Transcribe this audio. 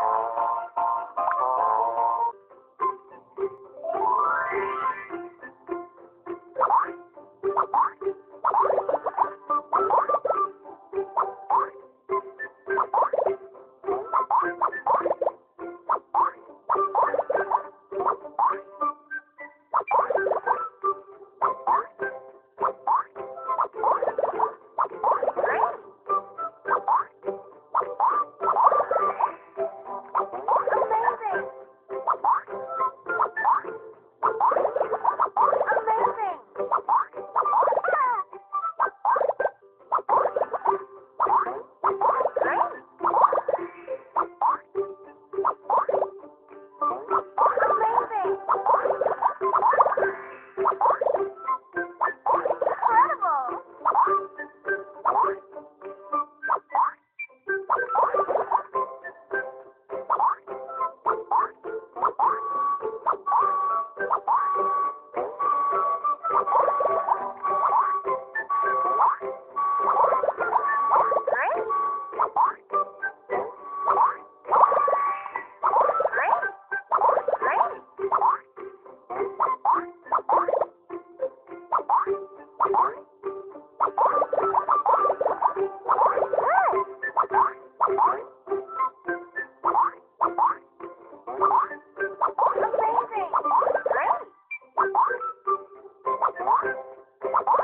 Bye. What? Bye.